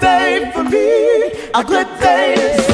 day for me, a good day